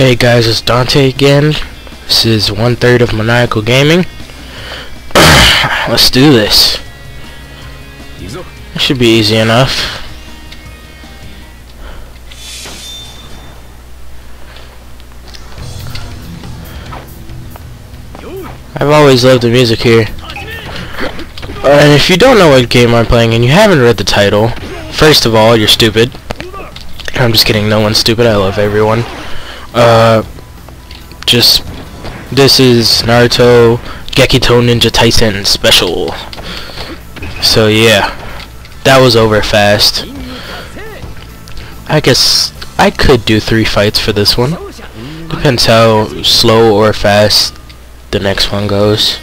Hey guys, it's Dante again. This is one third of Maniacal Gaming. Let's do this. It should be easy enough. I've always loved the music here. And if you don't know what game I'm playing and you haven't read the title, first of all, you're stupid. I'm just kidding, no one's stupid, I love everyone. Uh, just, this is Naruto Gekitou Ninja Taisen Special. So yeah, that was over fast. I guess I could do three fights for this one. Depends how slow or fast the next one goes.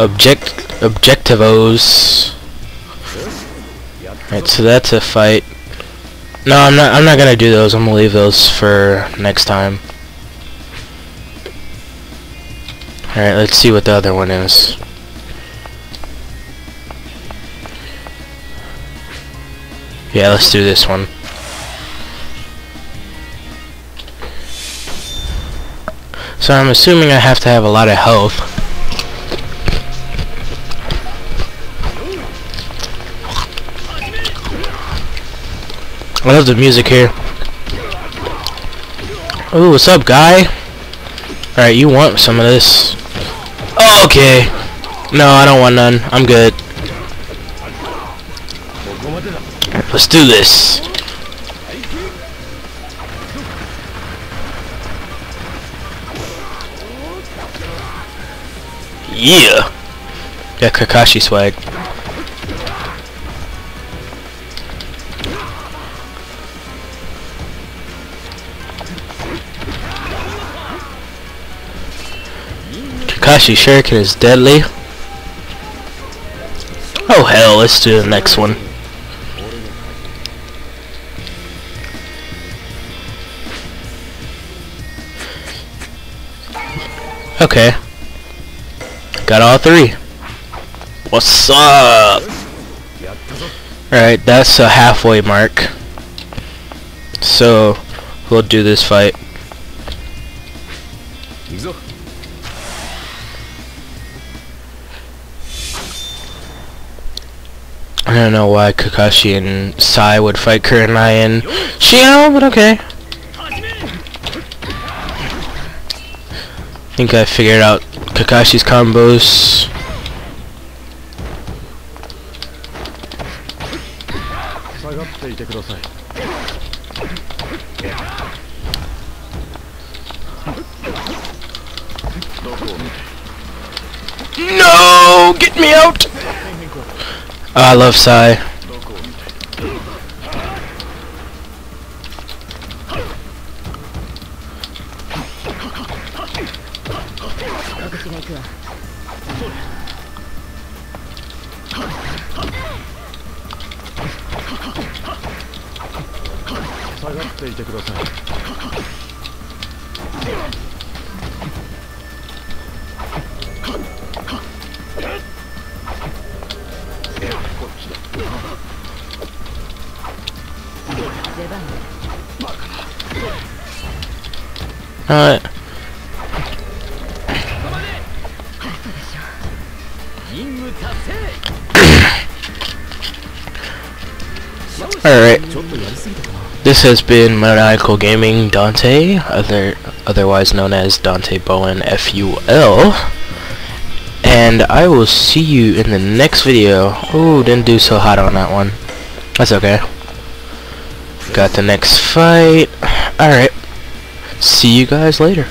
Object Objectivos. Right, so that's a fight. No, I'm not. I'm not gonna do those. I'm gonna leave those for next time. All right, let's see what the other one is. Yeah, let's do this one. So I'm assuming I have to have a lot of health. I love the music here. Ooh, what's up, guy? Alright, you want some of this. Okay. No, I don't want none. I'm good. Let's do this. Yeah. Yeah, Kakashi swag. Kakashi Shuriken is deadly. Oh hell, let's do the next one. Okay. Got all three. What's up? Alright, that's a halfway mark. So, we'll do this fight. I don't know why Kakashi and Sai would fight Kurenai and Shio, but okay. I think I figured out Kakashi's combos. No! Get me out! Oh, I love Sai. Alright. Alright. This has been Maniacal Gaming Dante, other otherwise known as Dante Bowen FUL. And I will see you in the next video. Oh, didn't do so hot on that one. That's okay. Got the next fight. Alright. See you guys later.